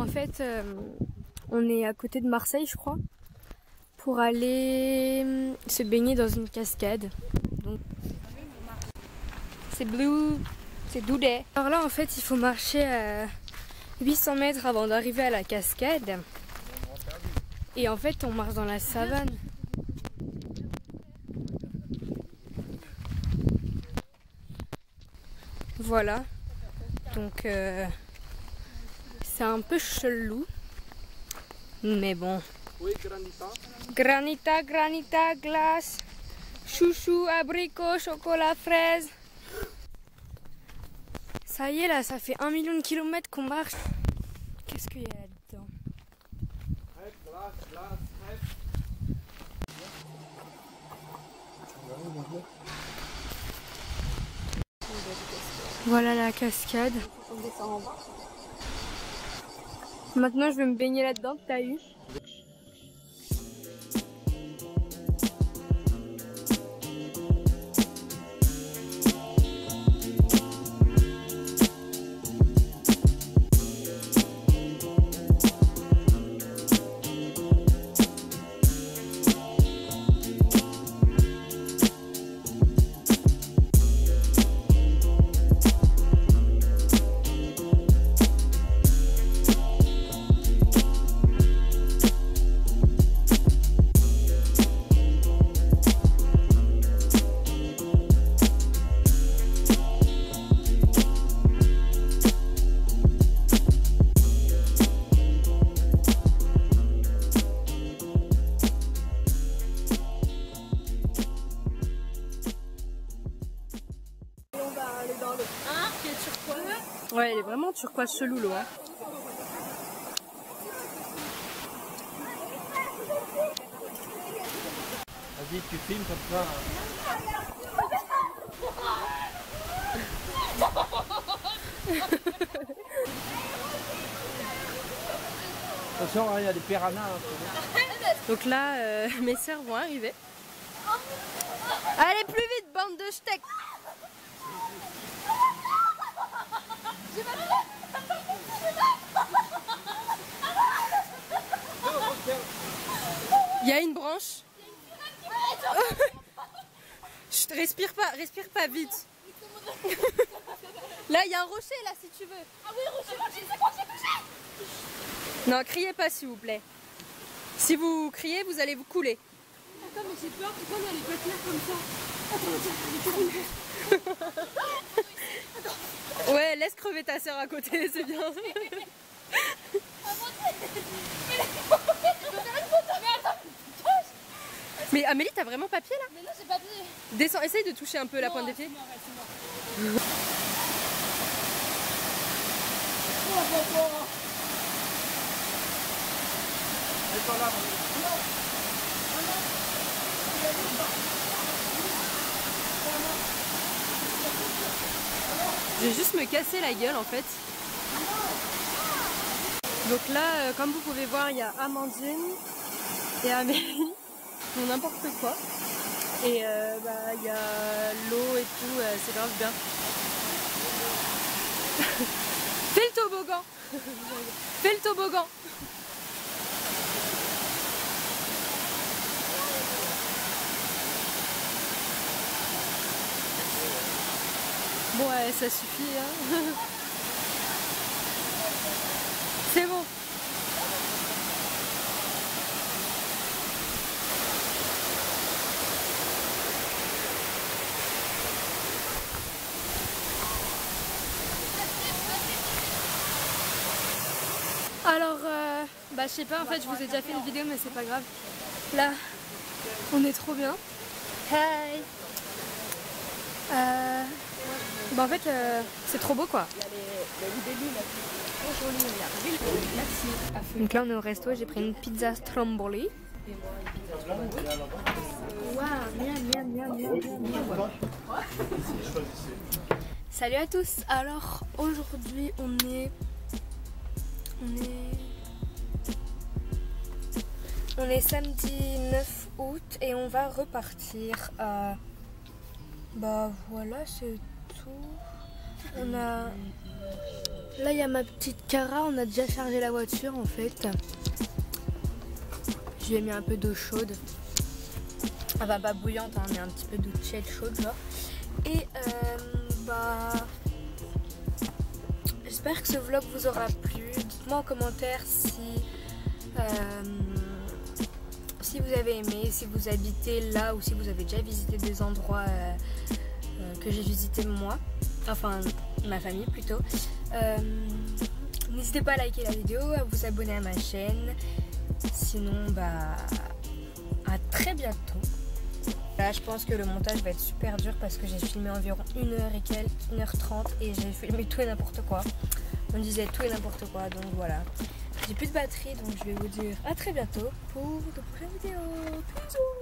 En fait, euh, on est à côté de Marseille, je crois, pour aller euh, se baigner dans une cascade. C'est blue, c'est Doudet. Alors là, en fait, il faut marcher à 800 mètres avant d'arriver à la cascade. Et en fait, on marche dans la savane. Voilà. Donc, euh, c'est un peu chelou. Mais bon. Oui, Granita. Granita, granita, glace, chouchou, abricot, chocolat, fraise. Ça y est, là, ça fait un million de kilomètres qu'on marche. Qu'est-ce qu'il y a là-dedans? Voilà la cascade. Maintenant, je vais me baigner là-dedans, t'as eu Ouais, elle est vraiment turquoise chelou l'eau. Hein. Vas-y, tu filmes comme ça. hein. Attention, hein, il y a des piranhas. hein. Donc là, euh, mes sœurs vont arriver. Allez plus vite, bande de steaks Il y a une branche. Chut, respire pas, respire pas vite. Là, il y a un rocher là si tu veux. Ah oui, Roger, Roger, c'est j'ai touché Non, criez pas s'il vous plaît. Si vous criez, vous allez vous couler. Attends, mais j'ai peur, pourquoi on a les bottes là comme ça? Attends, Ouais, laisse crever ta sœur à côté, c'est bien. Mais Amélie, t'as vraiment pas pied là? Mais non, j'ai pas Descends, essaye de toucher un peu la pointe des pieds. Mort est pas là, mon- Je vais juste me casser la gueule en fait. Donc là, euh, comme vous pouvez voir, il y a Amandine et Amélie, font n'importe quoi. Et euh, bah, il y a l'eau et tout, euh, c'est grave bien. Fais le toboggan Fais le toboggan ouais, ça suffit. Hein. C'est bon. Alors, euh, bah je sais pas, en fait je vous ai déjà fait une vidéo mais c'est pas grave. Là, on est trop bien. Hey euh, bah en fait euh, c'est trop beau quoi. Donc là on est au resto, j'ai pris une pizza stromboli. Salut à tous. Alors aujourd'hui on est on est on est samedi 9 août et on va repartir bah voilà c'est On a. Là, il y a ma petite Cara. On a déjà chargé la voiture en fait. Je lui ai mis un peu d'eau chaude. Enfin, pas bouillante, hein, mais un petit peu d'eau chaude, genre. Et euh, bah. J'espère que ce vlog vous aura plu. Dites-moi en commentaire si. euh, si vous avez aimé, si vous habitez là ou si vous avez déjà visité des endroits euh, que j'ai visités moi, enfin ma famille plutôt. Euh, N'hésitez pas à liker la vidéo, à vous abonner à ma chaîne. Sinon, bah à très bientôt. Là, je pense que le montage va être super dur parce que j'ai filmé environ 1 heure et quelques, 1 heure 30 et j'ai filmé tout et n'importe quoi. On disait tout et n'importe quoi, donc voilà. J'ai plus de batterie, donc je vais vous dire à très bientôt pour de prochaines vidéos. Bisous